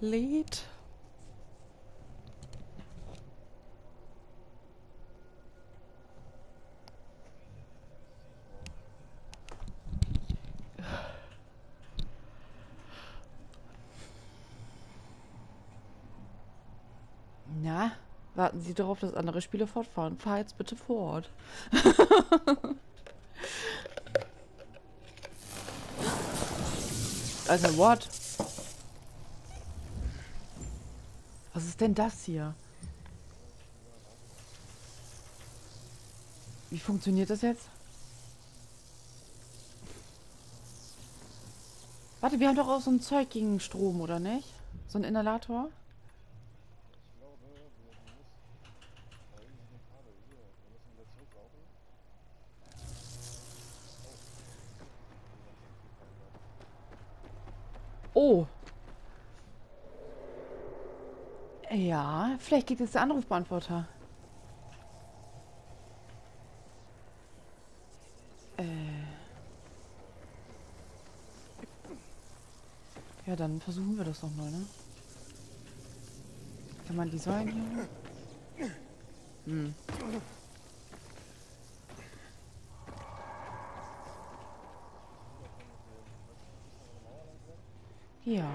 Lied. Na, warten Sie darauf, dass andere Spiele fortfahren. Fahr jetzt bitte fort. also, what? Was denn das hier? Wie funktioniert das jetzt? Warte, wir haben doch auch so ein Zeug gegen Strom, oder nicht? So ein Inhalator? Ich glaube, wir müssen. Da hinten sind die Kabel. Hier. Wir müssen wieder zurücklaufen. Oh. Ja, vielleicht geht jetzt der Anrufbeantworter. Äh. Ja, dann versuchen wir das doch mal, ne? Kann man die Säulen hier? Hm. Ja.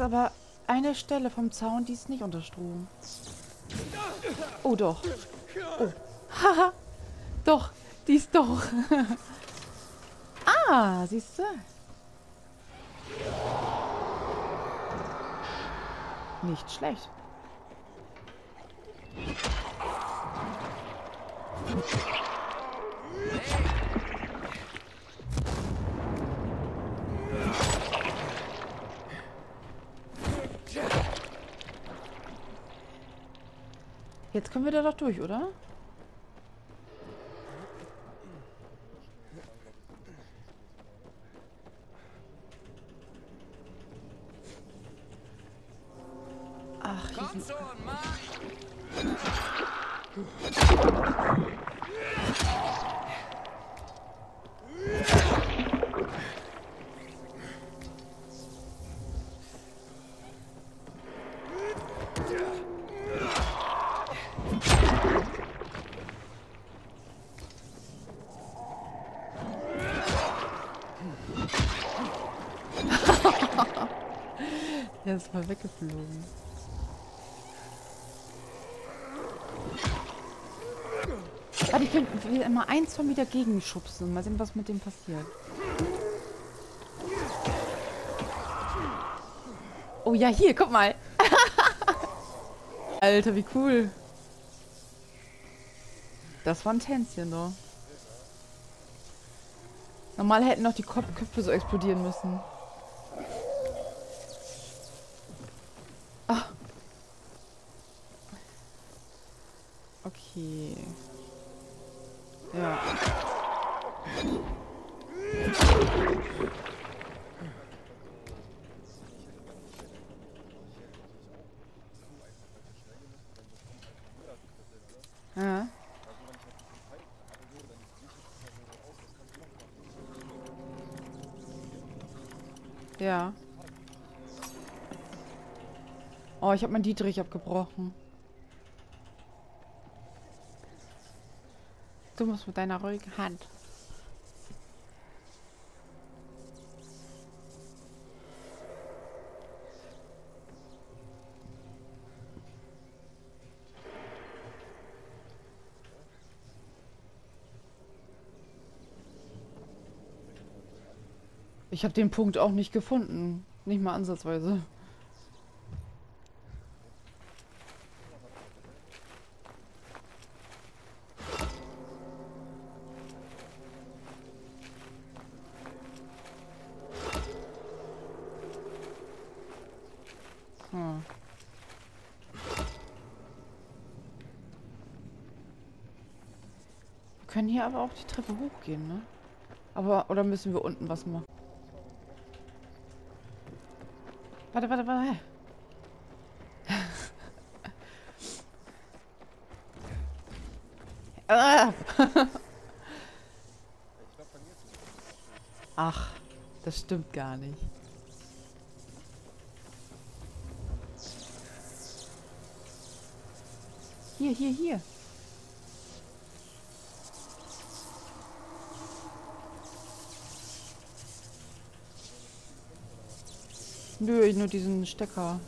Ist aber eine Stelle vom Zaun, die ist nicht unter Strom. Oh, doch. Oh. Haha. doch, die ist doch. ah, siehst du? Nicht schlecht. Jetzt können wir da doch durch, oder? Ach, Komm schon, Mann! Der ist mal weggeflogen. Warte, ich könnte immer ein, zwei Meter gegenschubsen. Mal sehen, was mit dem passiert. Oh ja, hier, guck mal. Alter, wie cool. Das war ein Tänzchen, doch. Normal hätten noch die Kopf Köpfe so explodieren müssen. Okay. Ja. Ja. Oh, ich habe meinen Dietrich abgebrochen. Du musst mit deiner ruhigen Hand. Ich habe den Punkt auch nicht gefunden. Nicht mal ansatzweise. können hier aber auch die Treppe hochgehen, ne? Aber, oder müssen wir unten was machen? Warte, warte, warte. Ah! Ach, das stimmt gar nicht. Hier, hier, hier. Nö, nur diesen Stecker.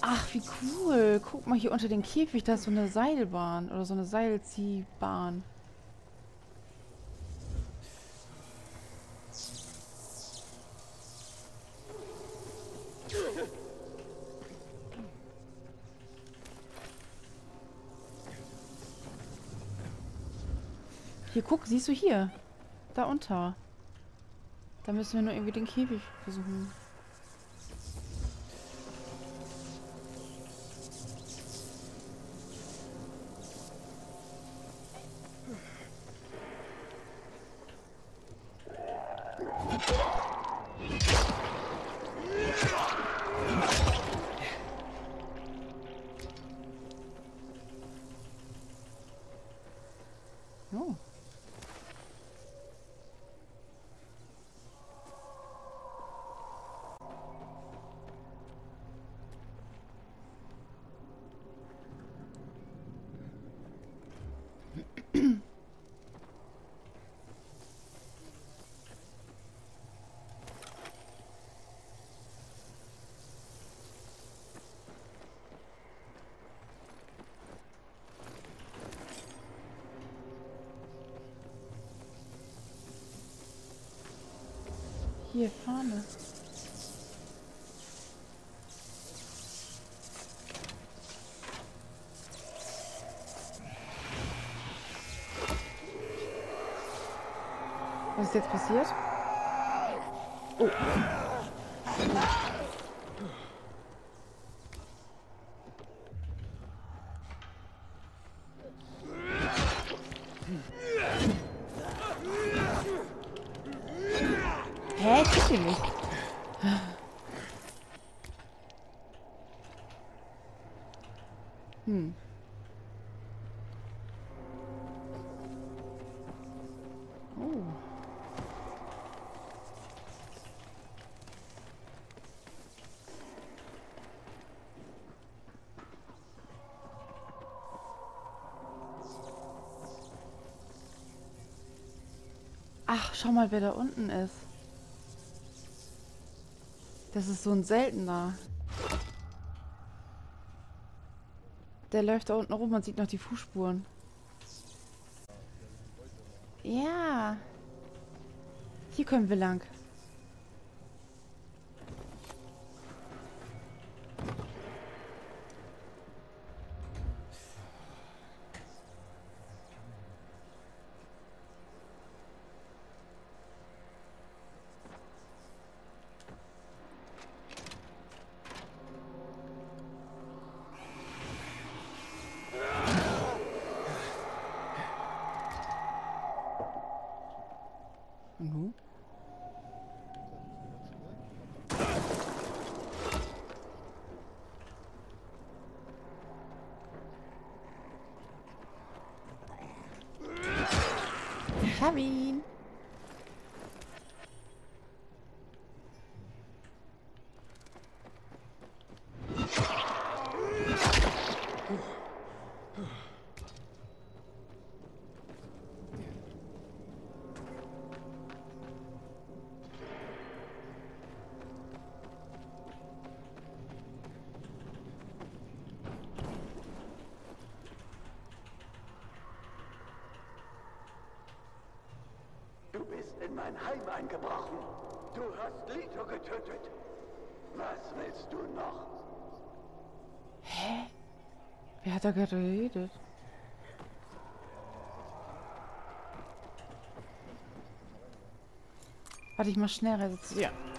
Ach, wie cool. Guck mal hier unter den Käfig, da ist so eine Seilbahn oder so eine Seilziehbahn. Hier, guck, siehst du hier? Da unter. Da müssen wir nur irgendwie den Käfig versuchen. Hier, Fahne. Was ist jetzt passiert? Oh. Schau mal, wer da unten ist. Das ist so ein seltener. Der läuft da unten rum, man sieht noch die Fußspuren. Ja. Hier können wir lang. Heim eingebrochen. Du hast Lito getötet. Was willst du noch? Hä? Wer hat da geredet? Warte, ich mach schnell reduzieren.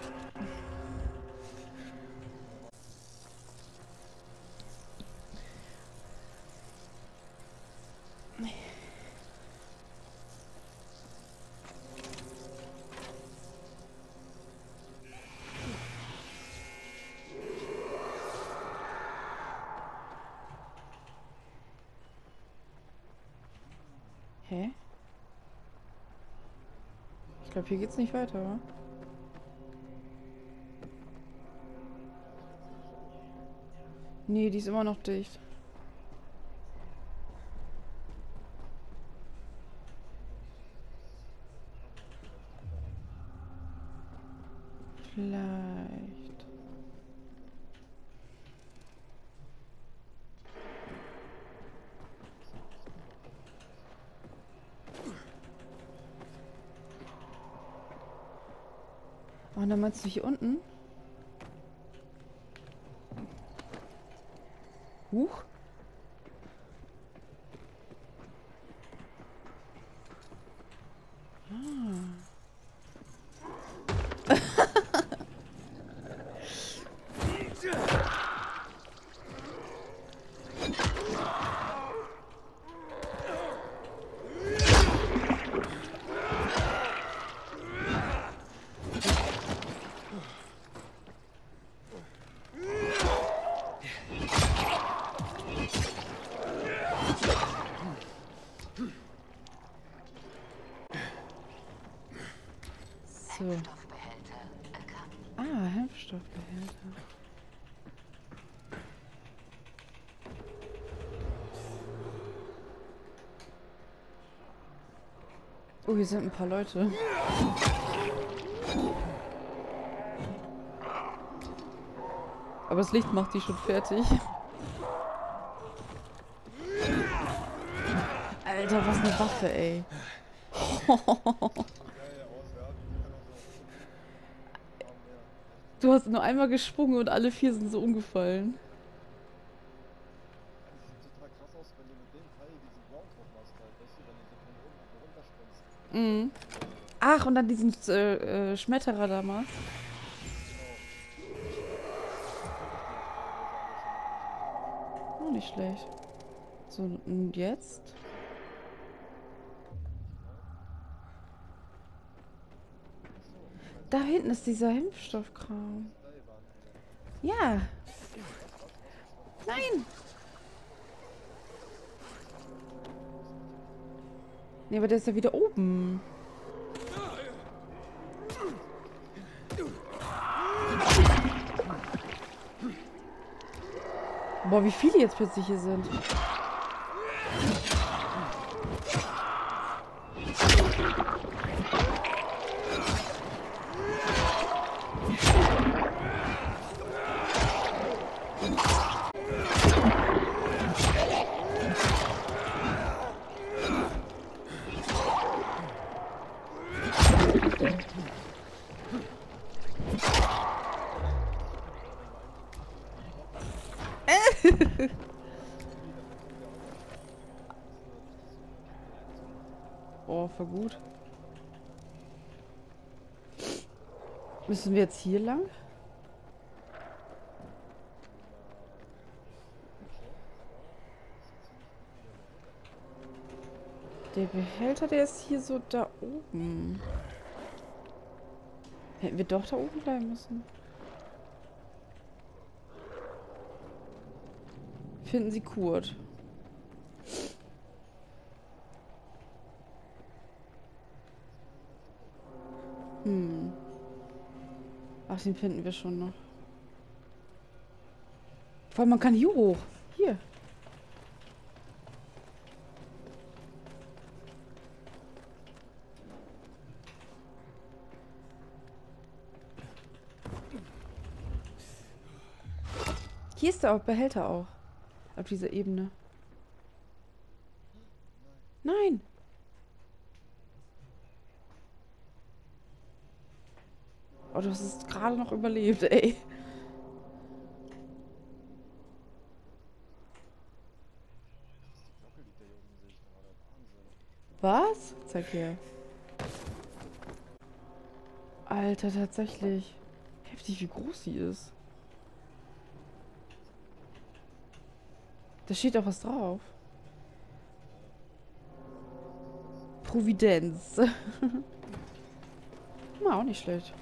Glaube, hier geht's nicht weiter, wa? Nee, die ist immer noch dicht. Vielleicht. Dann meinst du hier unten? Oh, hier sind ein paar Leute. Aber das Licht macht die schon fertig. Alter, was eine Waffe, ey. Du hast nur einmal gesprungen und alle vier sind so umgefallen. Das sieht total krass aus, wenn du mit dem Teil diesen Groundhog machst, halt, weißt du, wenn du so von oben runterspringst. Mhm. Ach, und dann diesen äh, äh, Schmetterer da machst. Oh, nicht schlecht. So, und jetzt? Da hinten ist dieser Impfstoffkram. Ja. Nein. Nee, aber der ist ja wieder oben. Boah, wie viele jetzt plötzlich hier sind. Müssen wir jetzt hier lang? Der Behälter, der ist hier so da oben. Hätten wir doch da oben bleiben müssen. Finden Sie Kurt. Hm. Ach, den finden wir schon noch. Vor allem, man kann hier hoch. Hier. Hier ist der Behälter auch. Auf dieser Ebene. Nein. Oh, du hast es gerade noch überlebt, ey. Was? Zeig her. Alter, tatsächlich. Heftig, wie groß sie ist. Da steht auch was drauf. Providenz. Na, auch nicht schlecht.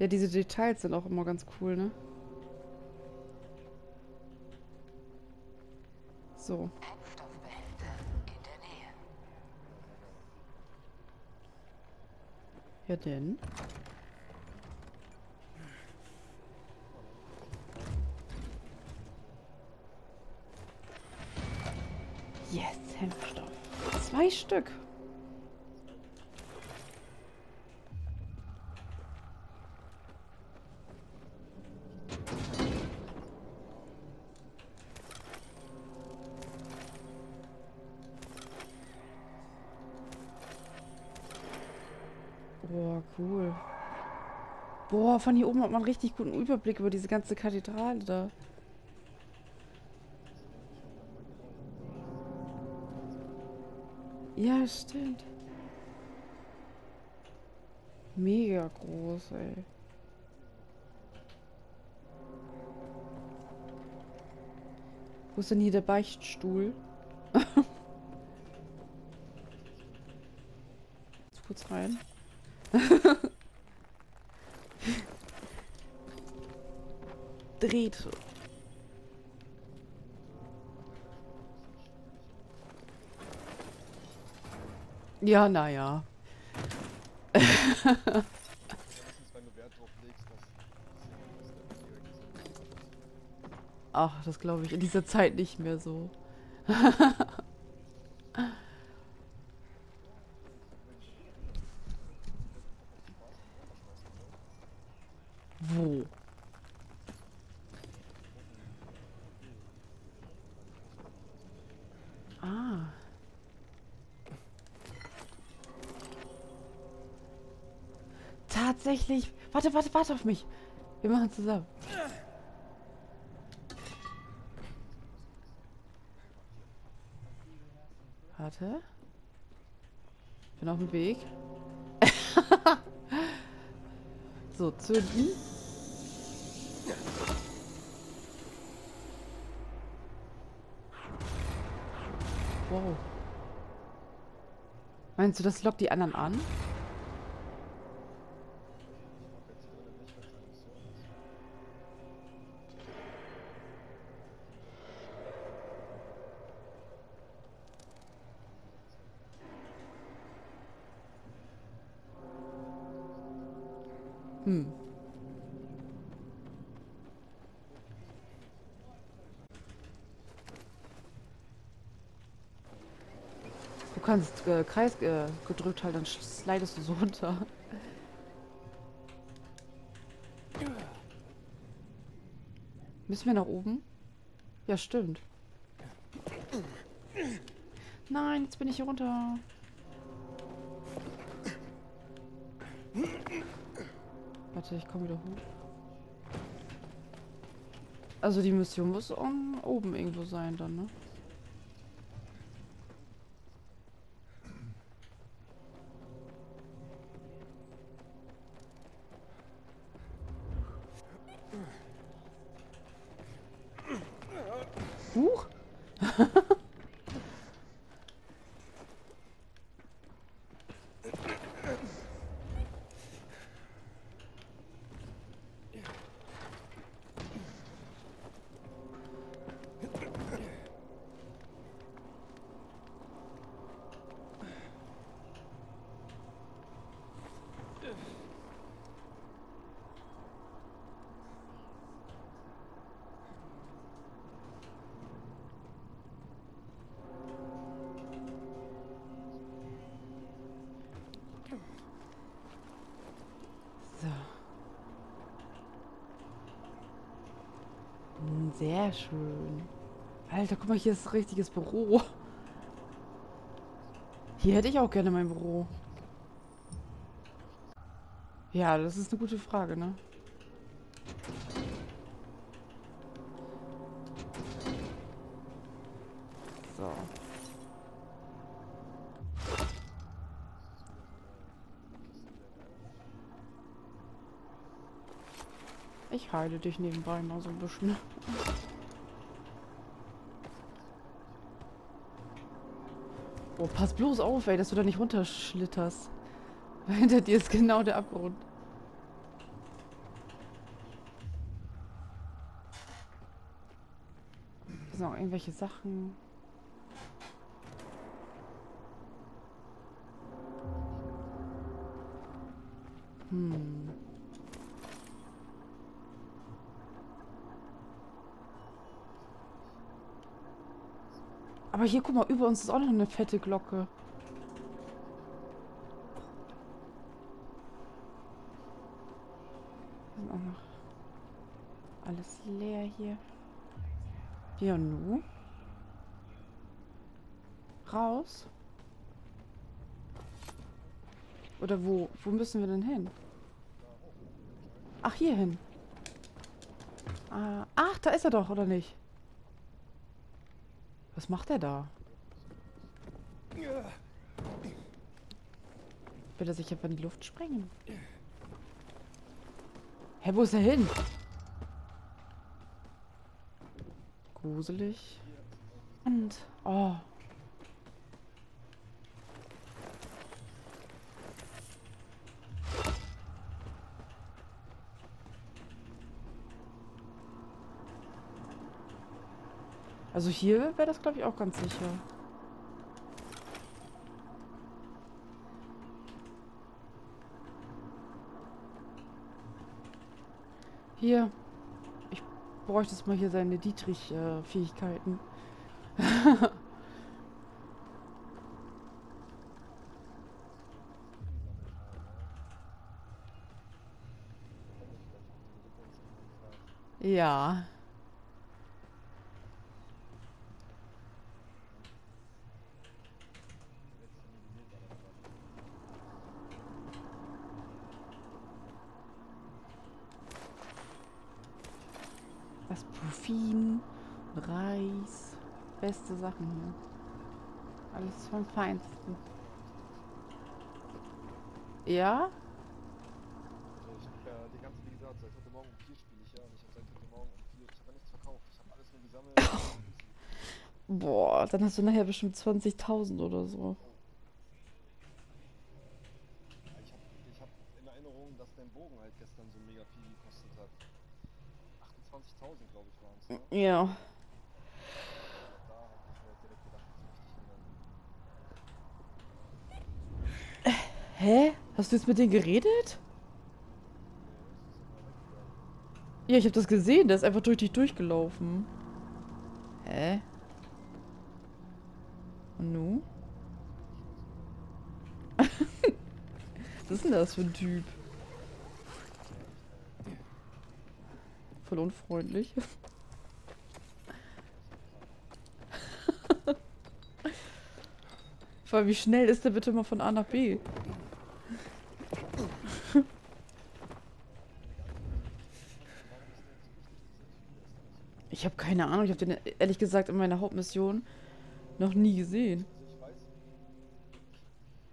Ja, diese Details sind auch immer ganz cool, ne? So. Ja denn? Yes, Hemmstoff. Zwei Stück. Von hier oben hat man einen richtig guten Überblick über diese ganze Kathedrale da. Ja, stimmt. Mega groß, ey. Wo ist denn hier der Beichtstuhl? Kurz rein. Dreht. Ja, naja. Ach, das glaube ich in dieser Zeit nicht mehr so. Wo? Ah. Tatsächlich. Warte, warte, warte auf mich. Wir machen zusammen. Warte. Bin auf dem Weg. so, zünden. Wow. Meinst du, das lockt die anderen an? Kannst äh, Kreis äh, gedrückt halten, dann slidest du so runter. Müssen wir nach oben? Ja, stimmt. Nein, jetzt bin ich hier runter. Warte, ich komme wieder hoch. Also die Mission muss um, oben irgendwo sein dann, ne? Bonjour Sehr schön. Alter, guck mal, hier ist ein richtiges Büro. Hier hätte ich auch gerne mein Büro. Ja, das ist eine gute Frage, ne? So. Ich heile dich nebenbei mal so ein bisschen. Oh, pass bloß auf, ey, dass du da nicht runterschlitterst. Weil hinter dir ist genau der Abgrund. Sind auch irgendwelche Sachen. Hm. Aber hier, guck mal, über uns ist auch noch eine fette Glocke. Ist auch noch alles leer hier. Ja, nu? Raus? Oder wo? Wo müssen wir denn hin? Ach, hier hin. Ah, ach, da ist er doch, oder nicht? Was macht er da? Will er sich einfach in die Luft sprengen? Hä, wo ist er hin? Gruselig. Und, oh. Also hier wäre das, glaube ich, auch ganz sicher. Hier. Ich bräuchte es mal hier seine Dietrich-Fähigkeiten. ja. Was Puffin, Reis, beste Sachen hier. Alles vom Feinsten. Ja? Ich hab ja die ganze, wie gesagt, seit heute Morgen um 4 spiele ich ja und ich habe seit heute Morgen um 4, ich habe nichts verkauft. Ich habe alles nur gesammelt. Boah, dann hast du nachher bestimmt 20.000 oder so. Ja, ich habe ich hab in Erinnerung, dass dein Bogen halt gestern so mega viel gekostet hat. 28.000 glaube ich waren es, ne? Ja. Da hab ich mir direkt gedacht, das möchte ich ändern. Hä? Hast du jetzt mit denen geredet? Ja, ich habe das gesehen. Der ist einfach durch dich durchgelaufen. Hä? Und nu? Was ist denn das für ein Typ? Voll unfreundlich. Vor allem, wie schnell ist der bitte mal von A nach B? Ich habe keine Ahnung. Ich habe den ehrlich gesagt in meiner Hauptmission noch nie gesehen. Also ich weiß,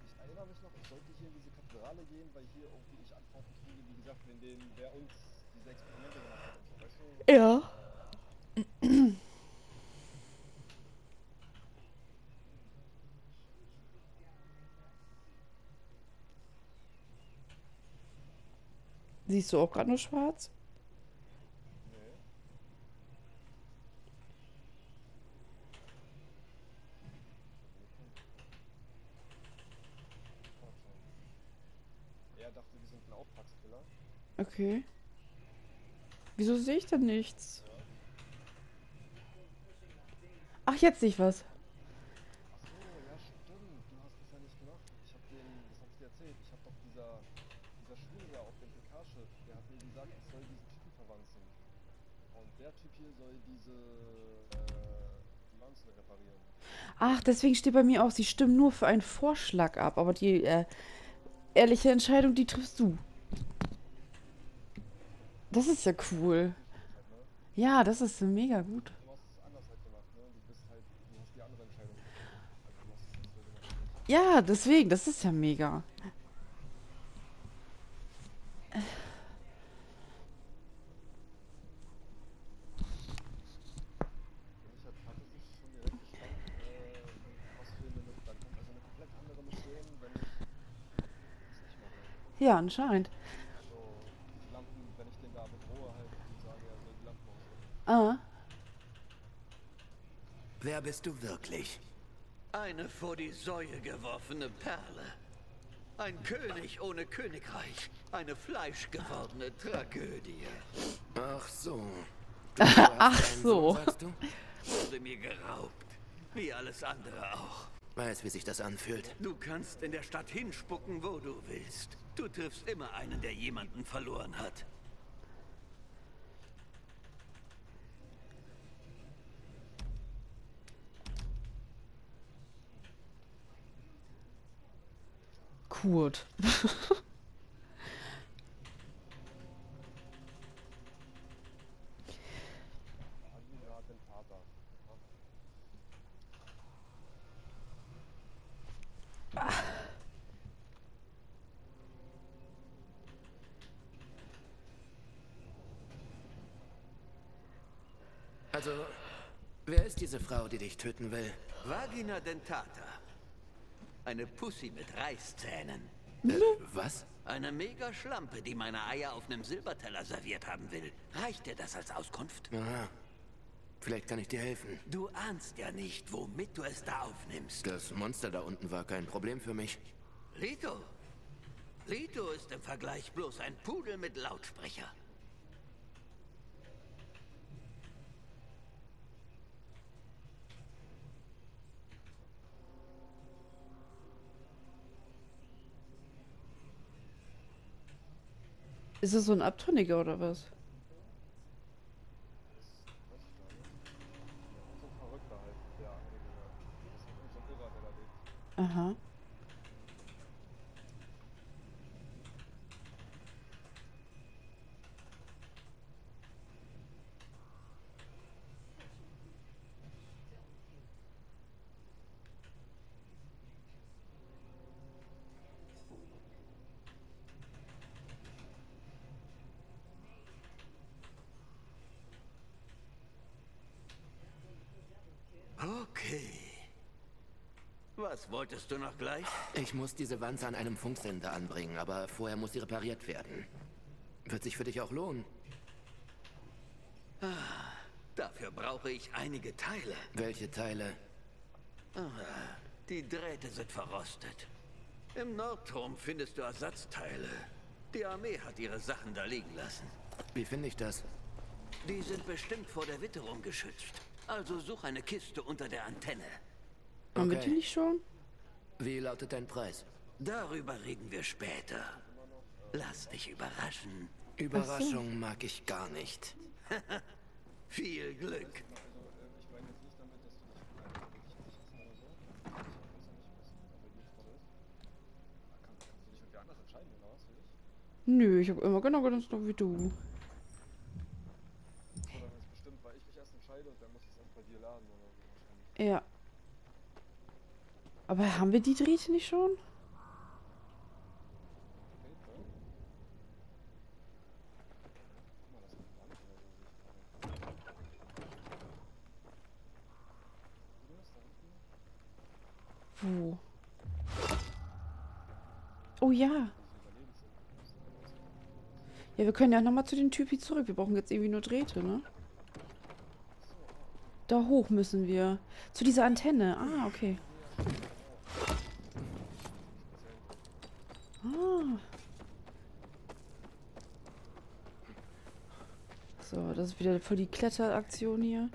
ich erinnere mich noch, ich sollte hier in diese Kathedrale gehen, weil hier irgendwie ich Antworten kriege, wie gesagt, wenn den, wer uns diese Experimente gemacht hat und so, weißt du? Ja. Siehst du auch gerade nur schwarz? Er. Okay. Wieso sehe ich denn nichts? Ach, jetzt sehe ich was. Ach so, ja stimmt. Du hast es ja nicht gemacht. Ich hab den, das hab ich dir erzählt. Ich hab doch dieser, dieser Schwule da auf dem PK-Schiff, der hat mir gesagt, ich soll diesen Typen verwanzen. Und der Typ hier soll diese, äh, Lanzen reparieren. Ach, deswegen steht bei mir auch, sie stimmen nur für einen Vorschlag ab. Aber die äh, ehrliche Entscheidung, die triffst du. Das ist ja cool. Halt, ne? Ja, das ist mega gut. Du hast es anders halt gemacht, ne? Du bist halt, du hast die andere Entscheidung getroffen. Also du hast es nicht so gemacht. wie ich. Ja, deswegen, das ist ja mega. Und ich hab- hatte sich schon direkt gespannt, äh, was für eine, dann kommt also eine komplett andere Mission, wenn ich das nicht mache. Ja, anscheinend. So, die Lampen, wenn ich den da bedrohe halt und sage, er soll die Lampen ausmachen. Ah, Wer bist du wirklich? Eine vor die Säue geworfene Perle. Ein König ohne Königreich. Eine fleischgewordene Tragödie. Ach so. Ach so. du? Wurde mir geraubt. Wie alles andere auch. Weiß, wie sich das anfühlt. Du kannst in der Stadt hinspucken, wo du willst. Du triffst immer einen, der jemanden verloren hat. Kurt. Agina Dentata. Ja. Also, diese Frau, die dich töten will? Vagina dentata. Eine Pussy mit Reißzähnen. Äh, was? Eine Mega-Schlampe, die meine Eier auf einem Silberteller serviert haben will. Reicht dir das als Auskunft? Aha. Vielleicht kann ich dir helfen. Du ahnst ja nicht, womit du es da aufnimmst. Das Monster da unten war kein Problem für mich. Lito. Lito ist im Vergleich bloß ein Pudel mit Lautsprecher. Ist es so ein Abtrünniger oder was? Weiß ich gar nicht. Ja, so ein Verrückter halt, der Angehörige. Das ist irgend so ein Irrer, der da lebt. Aha. Okay. Was wolltest du noch gleich? Ich muss diese Wanze an einem Funksender anbringen, aber vorher muss sie repariert werden. Wird sich für dich auch lohnen. Dafür brauche ich einige Teile. Welche Teile? Die Drähte sind verrostet. Im Nordturm findest du Ersatzteile. Die Armee hat ihre Sachen da liegen lassen. Wie finde ich das? Die sind bestimmt vor der Witterung geschützt. Also such eine Kiste unter der Antenne. Haben wir Okay. die nicht schon? Wie lautet dein Preis? Darüber reden wir später. Lass dich überraschen. Überraschung mag ich gar nicht. Viel Glück. Ich meine jetzt nicht damit, dass du dich einfach wirklich nicht essen oder so. Ich kann es ja nicht wissen, aber wie es gerade ist. Da kann, kannst du dich irgendwie anders entscheiden, oder was, für dich? Nö, ich habe immer genau so wie du. So. Ja. Aber haben wir die Drähte nicht schon? Wo? Oh ja. Ja, wir können ja nochmal zu den Typi zurück. Wir brauchen jetzt irgendwie nur Drähte, ne? Da hoch müssen wir. Zu dieser Antenne. Ah, okay. So, das ist wieder voll die Kletteraktion hier.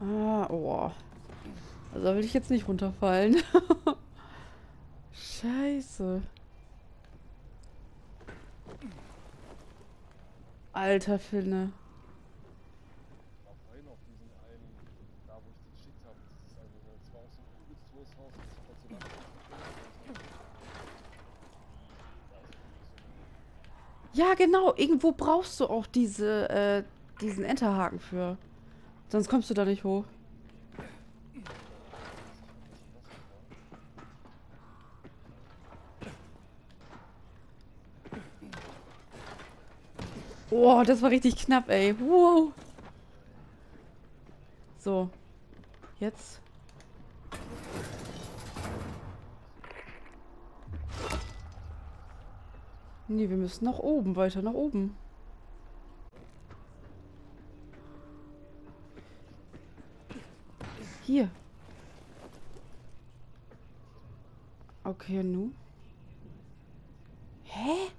Ah, oh. Also da will ich jetzt nicht runterfallen. Scheiße. Alter Finne. Ja, genau. Irgendwo brauchst du auch diese, äh, diesen Enterhaken für. Sonst kommst du da nicht hoch. Oh, das war richtig knapp, ey. Wow. So. Jetzt. Nee, wir müssen nach oben, weiter nach oben. Hier. Okay, nun. Hä?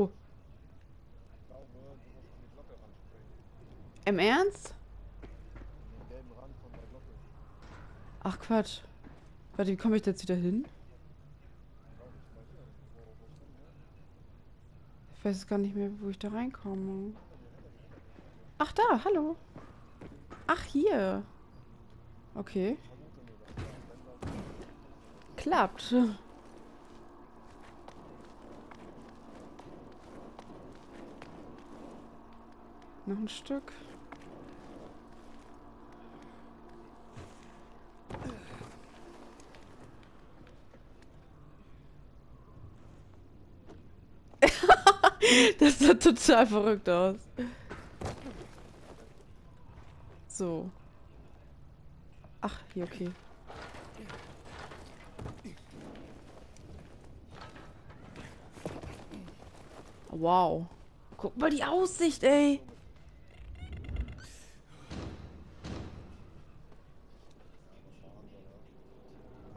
Ranspringen. Im Ernst? Ach Quatsch. Warte, wie komme ich jetzt wieder hin? Ich weiß gar nicht mehr, wo ich da reinkomme. Ach da, hallo. Ach, hier. Okay. Klappt. Noch ein Stück. Das sah total verrückt aus. So. Ach, hier, okay. Wow. Guck mal die Aussicht, ey.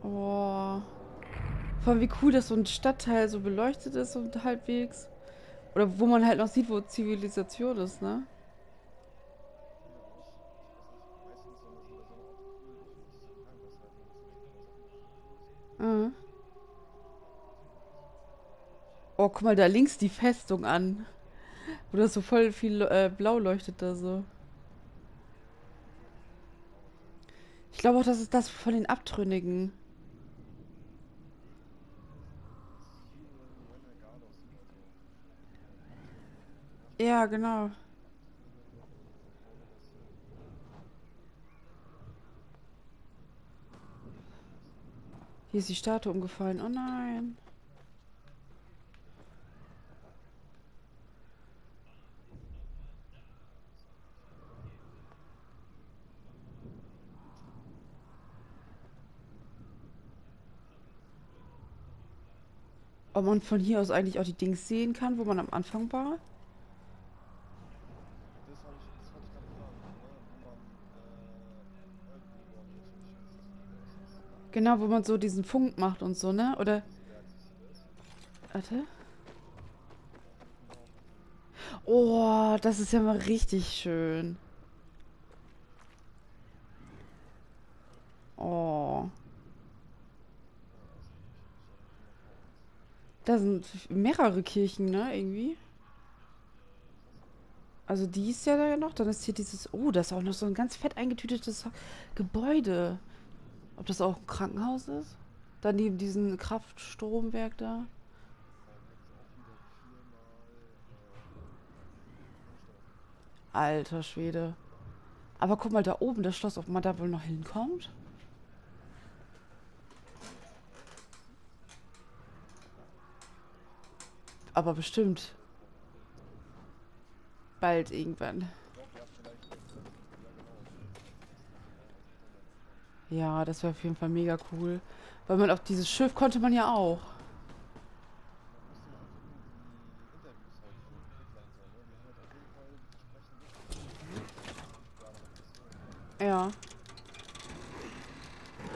Oh. Allem wie cool, dass so ein Stadtteil so beleuchtet ist und halbwegs. Oder wo man halt noch sieht, wo Zivilisation ist, ne? Mhm. Oh, guck mal, da links die Festung an. Wo das so voll viel äh, blau leuchtet da so. Ich glaube auch, das ist das von den Abtrünnigen. Ja, genau. Hier ist die Statue umgefallen. Oh nein. Ob man von hier aus eigentlich auch die Dings sehen kann, wo man am Anfang war? Das habe ich, das wollte ich gerade fragen, ne? Wie man, äh, irgendwie überhaupt natürlich, was das Genau, wo man so diesen Funk macht und so, ne? Oder. Warte. Oh, das ist ja mal richtig schön. Oh. Da sind mehrere Kirchen, ne? Irgendwie. Also die ist ja da noch. Dann ist hier dieses... Oh, da ist auch noch so ein ganz fett eingetütetes Gebäude. Ob das auch ein Krankenhaus ist? Daneben diesen Kraftstromwerk da. Alter Schwede. Aber guck mal da oben, das Schloss, ob man da wohl noch hinkommt? Aber bestimmt. Bald irgendwann. Ja, das wäre auf jeden Fall mega cool. Weil man auf dieses Schiff konnte man ja auch. Ja.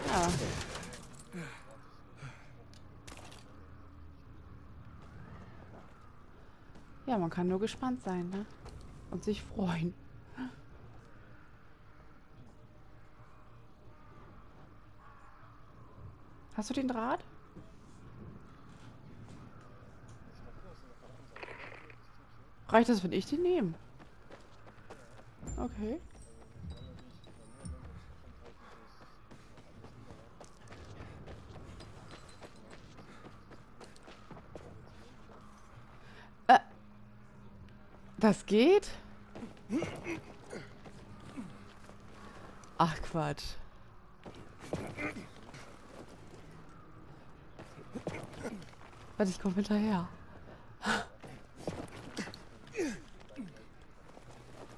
Ja. Ja, man kann nur gespannt sein, ne? Und sich freuen. Hast du den Draht? Reicht das, wenn ich den nehme? Okay. Äh. Das geht? Ach Quatsch. Warte, ich komme hinterher.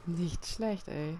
Nicht schlecht, ey.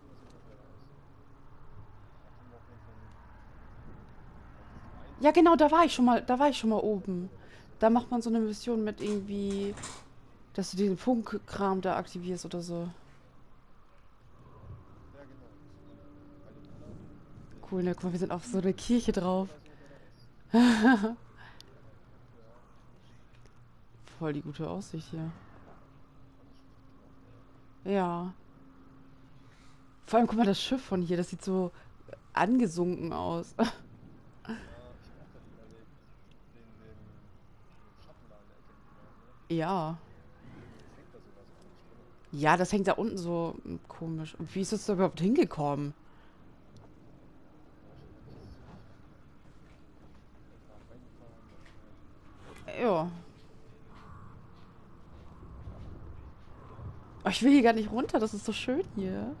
Der sieht noch höher aus. Da kommen wir auf jeden Fall hin. Ja, genau, da war ich schon mal, da war ich schon mal oben. Da macht man so eine Mission mit irgendwie, dass du den Funkkram da aktivierst oder so. Ja, genau. Eine Donau. Cool, ne, guck mal, wir sind auf so eine Kirche drauf. Voll die gute Aussicht hier. Ja. Vor allem, guck mal, das Schiff von hier, das sieht so angesunken aus. Ja, ja. Das hängt da das unten so hm, komisch. Und wie ist es da überhaupt hingekommen? Einfach reingefahren. Ja. Oh, ich will hier gar nicht runter, das ist so schön hier.